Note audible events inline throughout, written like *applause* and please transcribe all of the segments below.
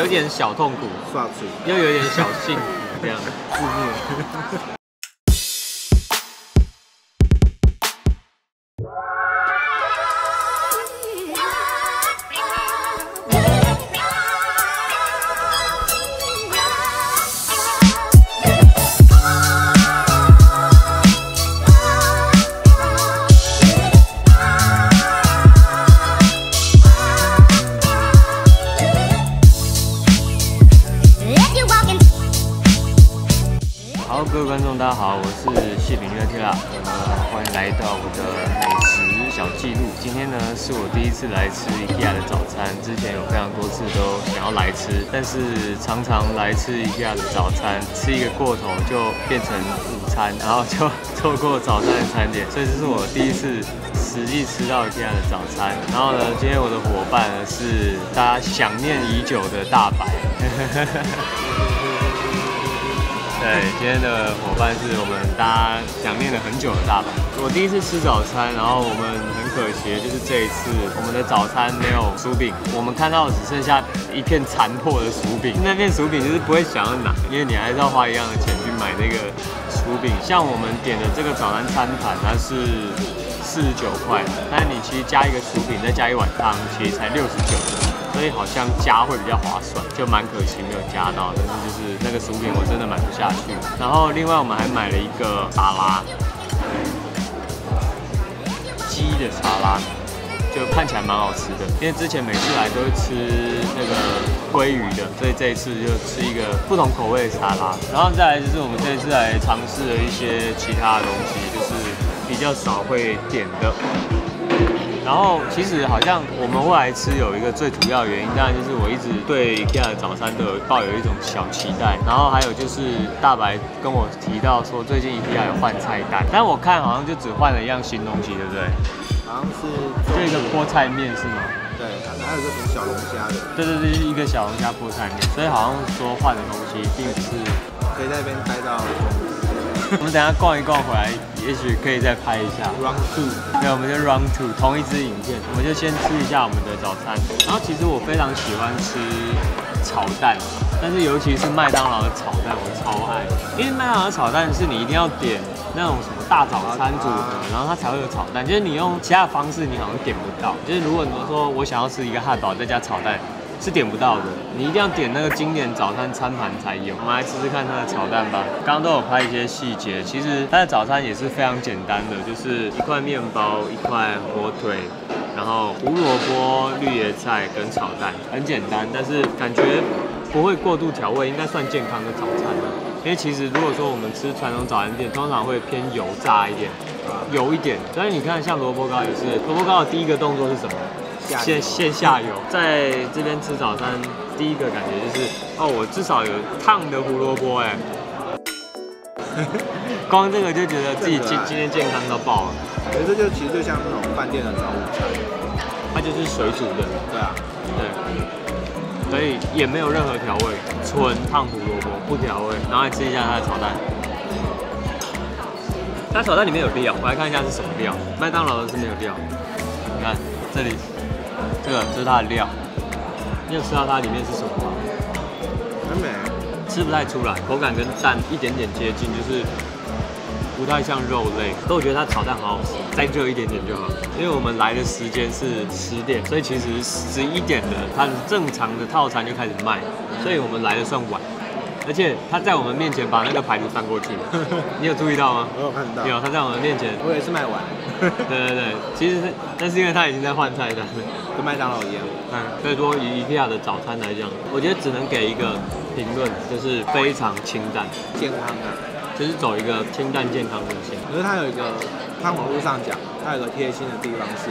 有点小痛苦，*laughs* 又有点小幸福，这样是谢炳乐 T 啦，呃，欢迎来到我的美食小记录。今天呢，是我第一次来吃 IKEA 的早餐，之前有非常多次都想要来吃，但是常常来吃 IKEA 的早餐，吃一个过头就变成午餐，然后就 *laughs* 错过早餐的餐点，所以这是我第一次实际吃到 IKEA 的早餐。然后呢，今天我的伙伴呢是大家想念已久的大白。*laughs* 对，今天的伙伴是我们大家想念了很久的大阪。我第一次吃早餐，然后我们很可惜就是这一次我们的早餐没有薯饼，我们看到只剩下一片残破的薯饼。那片薯饼就是不会想要拿，因为你还是要花一样的钱去买那个薯饼。像我们点的这个早餐餐盘，它是四十九块，但你其实加一个薯饼，再加一碗汤，其实才六十九。所以好像加会比较划算，就蛮可惜没有加到，但是就是那个薯饼我真的买不下去。然后另外我们还买了一个沙拉，鸡的沙拉，就看起来蛮好吃的。因为之前每次来都会吃那个鲑鱼的，所以这一次就吃一个不同口味的沙拉。然后再来就是我们这一次来尝试了一些其他的东西，就是比较少会点的。然后其实好像我们会来吃有一个最主要的原因，当然就是我一直对 IKEA 的早餐都有抱有一种小期待。然后还有就是大白跟我提到说最近 IKEA 有换菜单，但我看好像就只换了一样新东西，对不对？好像是就一个菠菜面是吗？对，还有一个什么小龙虾的，对对对，一个小龙虾菠菜面。所以好像说换的东西并不是可以在那边待到。*laughs* 我们等一下逛一逛回来，也许可以再拍一下。Round two，对，我们就 round two 同一支影片，我们就先吃一下我们的早餐。然后其实我非常喜欢吃炒蛋，但是尤其是麦当劳的炒蛋，我超爱。因为麦当劳的炒蛋是你一定要点那种什么大早餐组合，然后它才会有炒蛋。就是你用其他的方式，你好像点不到。就是如果你说我想要吃一个汉堡再加炒蛋。是点不到的，你一定要点那个经典早餐餐盘才有。我们来试试看它的炒蛋吧。刚刚都有拍一些细节，其实它的早餐也是非常简单的，就是一块面包、一块火腿，然后胡萝卜、绿叶菜跟炒蛋，很简单，但是感觉不会过度调味，应该算健康的早餐了。因为其实如果说我们吃传统早餐店，通常会偏油炸一点，油一点。但是你看，像萝卜糕也是，萝卜糕的第一个动作是什么？先先下有，在这边吃早餐，第一个感觉就是，哦，我至少有烫的胡萝卜哎，*laughs* 光这个就觉得自己今今天健康到爆了。可是这就其实就像那种饭店的早午餐，它就是水煮的，对啊，对，所以也没有任何调味，纯烫胡萝卜不调味。然后来吃一下它的炒蛋，它炒蛋里面有料，我来看一下是什么料。麦当劳的是没有料，你看这里。这个这是它的料，你有吃到它里面是什么吗？很美，吃不太出来，口感跟蛋一点点接近，就是不太像肉类。但我觉得它炒蛋好好吃，再热一点点就好。因为我们来的时间是十点，所以其实十一点的它的正常的套餐就开始卖，所以我们来的算晚。而且他在我们面前把那个牌子翻过去，*laughs* 你有注意到吗？我有看到，有他在我们面前，我也是卖完。*laughs* 对对对，其实是，但是因为他已经在换菜单，跟麦当劳一样。嗯，所以说以 IKEA 的早餐来讲，我觉得只能给一个评论，就是非常清淡，健康啊，就是走一个清淡健康路线。可是它有一个，看网络上讲，它有个贴心的地方是，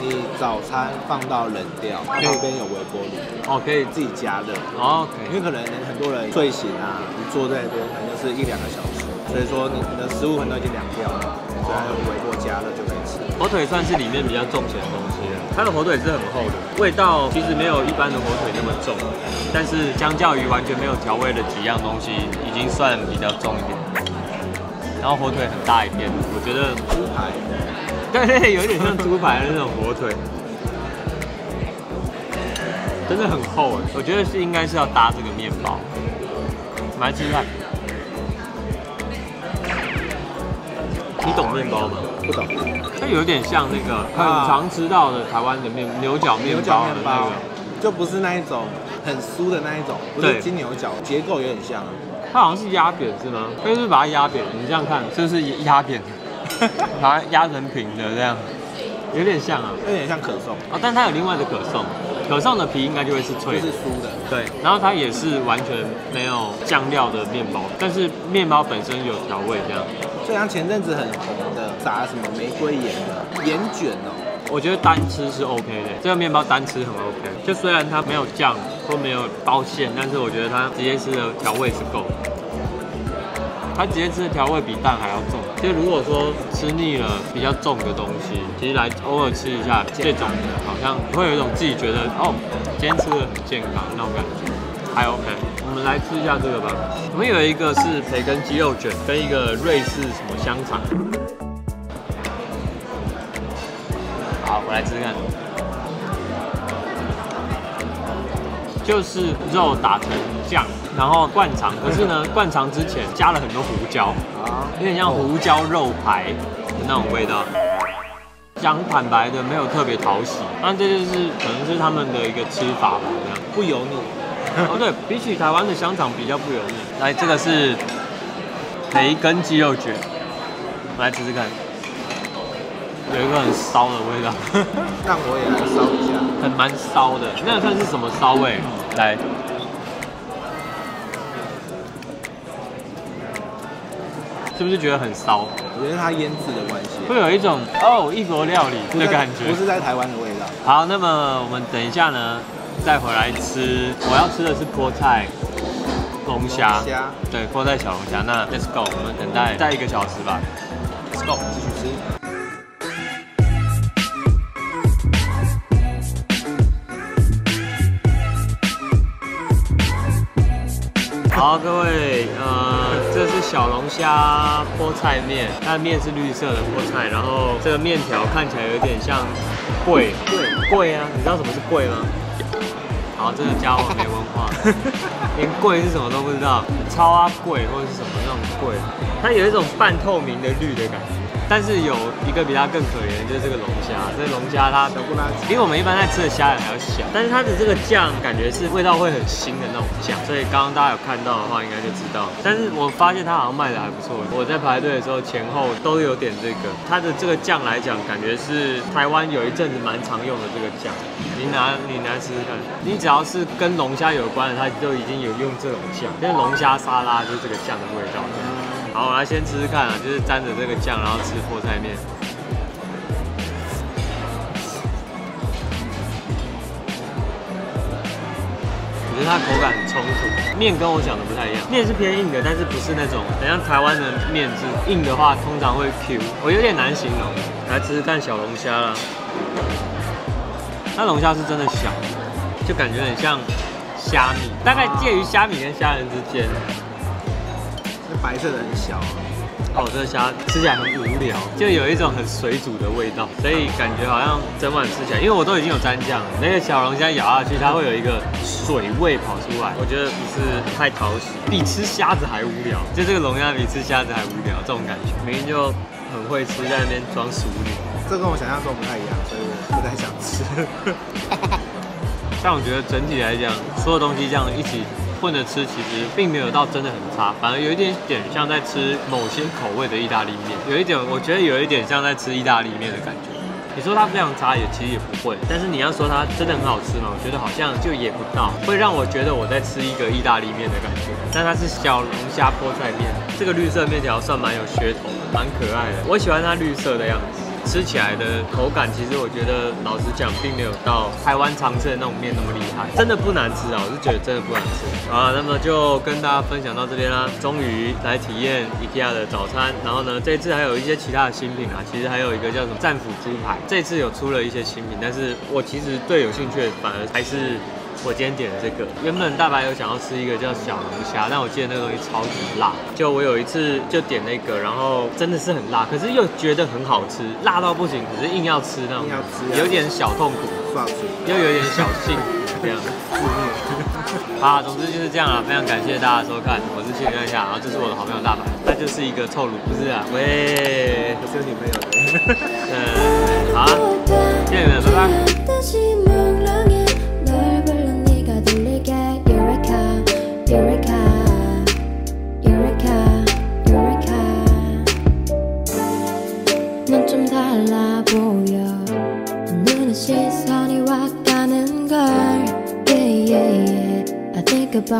你早餐放到冷掉，它旁边有微波炉，哦，可以。自己加热。哦，OK，因为可能很多人睡醒啊，你坐在那边可能就是一两个小时，所以说你你的食物可能已经凉掉了，所以它用微波加热就可以吃。火腿算是里面比较重咸的东西了，它的火腿是很厚的，味道其实没有一般的火腿那么重，但是相较于完全没有调味的几样东西，已经算比较重一点。然后火腿很大一片，我觉得猪排，对对，有点像猪排的那种火腿。真的很厚哎，我觉得是应该是要搭这个面包。我们来你懂面包吗？不懂。它有点像那个很常吃到的台湾的面牛角面包的那个，就不是那一种很酥的那一种，不是金牛角，结构有点像。它好像是压扁是吗？就是把它压扁，你这样看，这是压扁。的，*laughs* 把它压成平的这样，有点像啊，有点像可颂。哦，但它有另外的可颂，可上的皮应该就会是脆，是酥的，对，然后它也是完全没有酱料的面包，但是面包本身有调味这样。就像前阵子很红的炸什么玫瑰盐的盐卷哦，我觉得单吃是 OK 的，这个面包单吃很 OK，就虽然它没有酱或没有包馅，但是我觉得它直接吃的调味是够。它直接吃的调味比蛋还要重，就如果说吃腻了比较重的东西，其实来偶尔吃一下这种的，好像会有一种自己觉得哦，今天吃的很健康那种感觉，还 OK。我们来吃一下这个吧，我们有一个是培根鸡肉卷，跟一个瑞士什么香肠。好，我来吃看，就是肉打成酱。然后灌肠，可是呢，灌肠之前加了很多胡椒，啊，有点像胡椒肉排的那种味道。讲坦白的，没有特别讨喜，那这就是可能是他们的一个吃法吧，这样不油腻。哦，对比起台湾的香肠比较不油腻。来，这个是培根鸡肉卷，我来吃吃看，有一个很骚的味道。*laughs* 让我也来烧一下，很蛮骚的，那算是什么骚味？来。是不是觉得很骚？我觉得它腌制的关系，会有一种哦异国料理的感觉，不是在台湾的味道。好，那么我们等一下呢，再回来吃。我要吃的是菠菜龙虾，对，菠菜小龙虾。那 Let's go，我们等待再一个小时吧。Let's go，继续吃。好，各位，呃，这是小龙虾菠菜面，它的面是绿色的菠菜，然后这个面条看起来有点像桂，桂，桂啊，你知道什么是桂吗？好，这个家伙没文化，*laughs* 连桂是什么都不知道，超啊桂或者是什么那种桂，它有一种半透明的绿的感觉。但是有一个比它更可怜的，就是这个龙虾。这龙虾它比我们一般在吃的虾仁还要小，但是它的这个酱感觉是味道会很腥的那种酱，所以刚刚大家有看到的话，应该就知道。但是我发现它好像卖的还不错。我在排队的时候前后都有点这个，它的这个酱来讲，感觉是台湾有一阵子蛮常用的这个酱。你拿你拿试试看，你只要是跟龙虾有关的，它就已经有用这种酱，因为龙虾沙拉就是这个酱的味道。好，我来先吃吃看啊，就是沾着这个酱，然后吃菠菜面。我觉得它口感很冲突，面跟我想的不太一样，面是偏硬的，但是不是那种很像台湾的面是硬的话，通常会 Q，我有点难形容。来吃吃看小龙虾啦，那龙虾是真的小，就感觉很像虾米，大概介于虾米跟虾仁之间。白色的很小，哦，这个虾吃起来很无聊，就有一种很水煮的味道，所以感觉好像整碗吃起来，因为我都已经有蘸酱，那个小龙虾咬下去，它会有一个水味跑出来，我觉得不是太讨喜，比吃虾子还无聊，就这个龙虾比吃虾子还无聊，这种感觉，明明就很会吃，在那边装熟女，这跟我想象中不太一样，所以我不太想吃。*laughs* 但我觉得整体来讲，所有东西这样一起。混着吃其实并没有到真的很差，反而有一点点像在吃某些口味的意大利面，有一点我觉得有一点像在吃意大利面的感觉。你说它非常差也其实也不会，但是你要说它真的很好吃吗？我觉得好像就也不到，会让我觉得我在吃一个意大利面的感觉。但它是小龙虾菠菜面，这个绿色面条算蛮有噱头的，蛮可爱的，我喜欢它绿色的样子。吃起来的口感，其实我觉得老实讲，并没有到台湾常吃的那种面那么厉害，真的不难吃啊！我是觉得真的不难吃啊。那么就跟大家分享到这边啦，终于来体验 IKEA 的早餐。然后呢，这次还有一些其他的新品啊，其实还有一个叫什么战斧猪排，这次有出了一些新品，但是我其实最有兴趣的反而还是。我今天点的这个，原本大白有想要吃一个叫小龙虾，但我记得那个东西超级辣。就我有一次就点那个，然后真的是很辣，可是又觉得很好吃，辣到不行，可是硬要吃那种，硬要吃，有点小痛苦。又有点小幸福 *laughs* 这样。好，总之就是这样啊，非常感谢大家收看，我是谢哥夏，然后这是我的好朋友大白，他就是一个臭乳，不是啊？喂，我是有女朋友的。嗯，*laughs* 好啊，见你们，拜拜。*laughs*